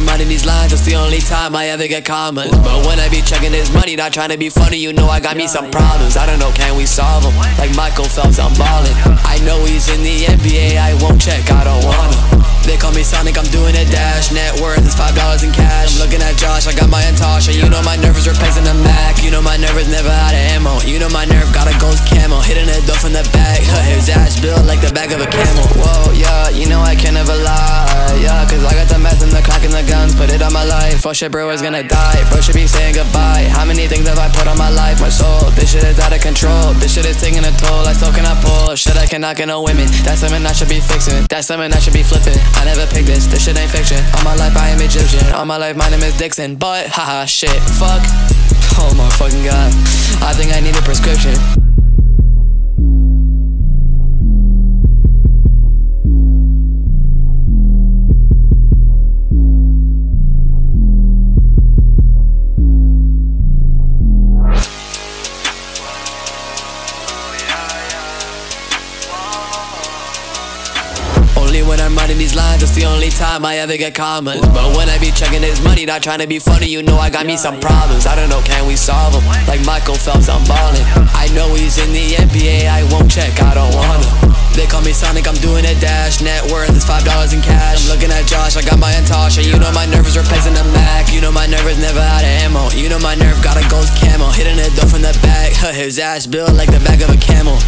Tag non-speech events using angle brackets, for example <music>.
I'm running these lines, it's the only time I ever get comments. But when I be checking this money, not trying to be funny, you know I got me some problems. I don't know, can we solve them? Like Michael Phelps, I'm ballin'. I know he's in the NBA, I won't check, I don't wanna. They call me Sonic, I'm doing a dash. Net worth is five dollars in cash. I'm looking at Josh, I got my Natasha. You know my nerve is replacing the Mac. You know my nerve is never out of ammo. You know my nerve got a ghost camo. Hitting the door from the back. His ass built like the back of a camel. Fuck shit, bro is gonna die. Bro should be saying goodbye. How many things have I put on my life? My soul. This shit is out of control. This shit is taking a toll. I still cannot pull. Shit, I cannot get no women. That's something I should be fixing. That's something I should be flipping. I never picked this. This shit ain't fiction. All my life I am Egyptian. All my life my name is Dixon. But haha, shit, fuck. <laughs> Oh my fucking god. I think I need a prescription. When I'm running these lines, it's the only time I ever get comments. But when I be checking this money, not trying to be funny, you know I got me some problems. I don't know, can we solve them? Like Michael Phelps, I'm ballin'. I know he's in the NBA, I won't check, I don't wanna. They call me Sonic, I'm doing a dash. Net worth is five dollars in cash. I'm looking at Josh, I got my Natasha. You know my nerve is replacing the Mac. You know my nerve is never out of ammo. You know my nerve got a ghost camel. Hitting the door from the back. His ass built like the back of a camel.